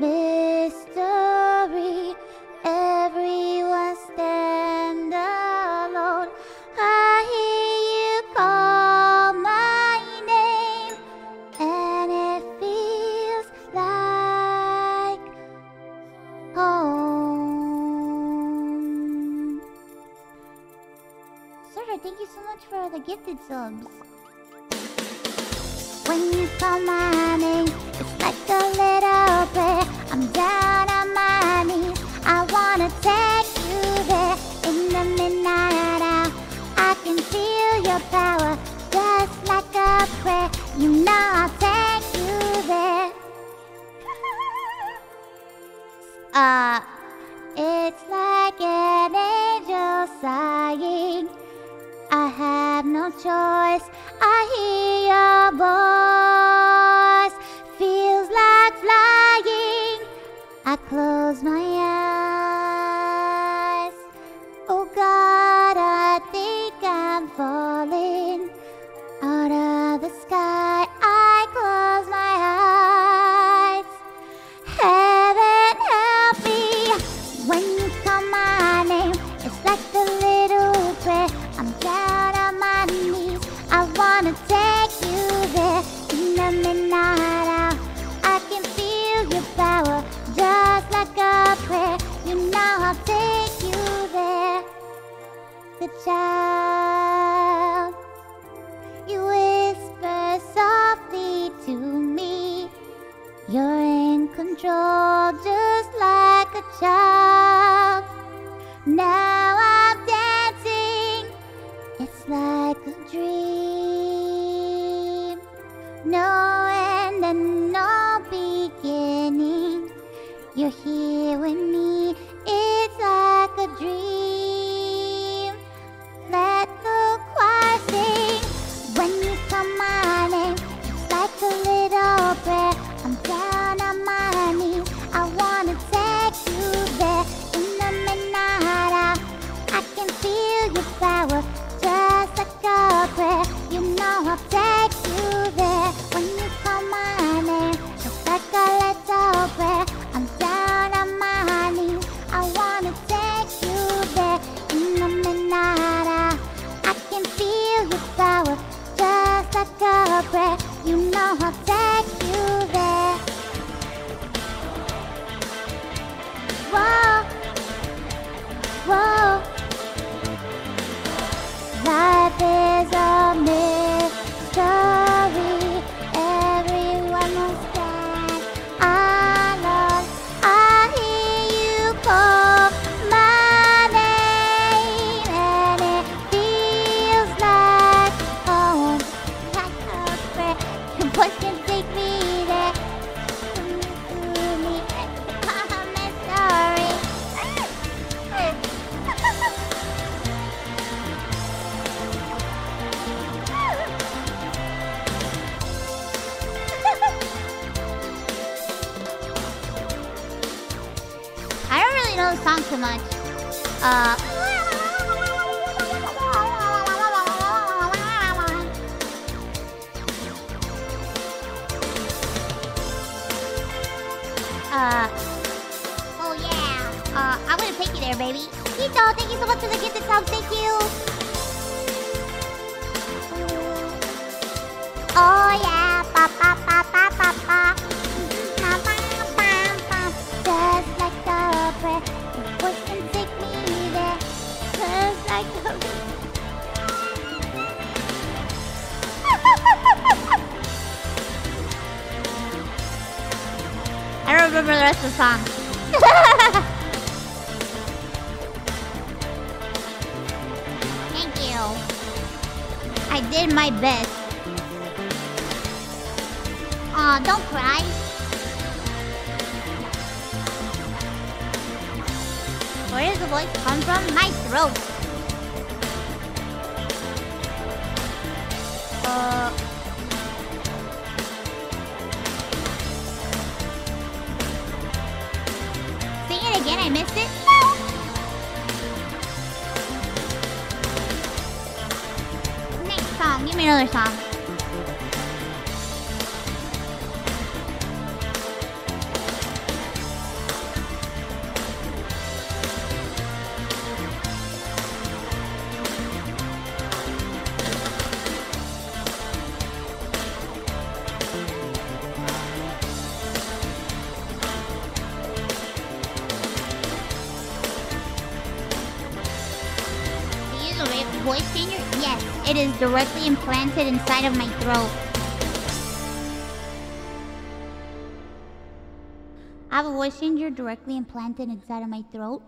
mystery. Everyone stand alone. I hear you call my name, and it feels like home. Sir, thank you so much for the gifted subs. When you call my it's like an angel sighing. I have no choice. I hear your voice. Feels like flying. I close my eyes. Child, you whisper softly to me. You're in control, just like a child. Now I'm dancing, it's like a dream. No end and no beginning. You're here with me, take you there when you call my name. Really song too much. Uh. Uh. Oh yeah. Uh, I'm gonna take you there, baby. Tito, thank you so much for the gifted subs. Thank you. Oh yeah. Pa pa pa pa pa. Pa remember the rest of the song. Thank you. I did my best. Aw, don't cry. Where does the voice come from? My throat. Uh. Give me another song. Voice changer? Yes, it is directly implanted inside of my throat. I have a voice changer directly implanted inside of my throat.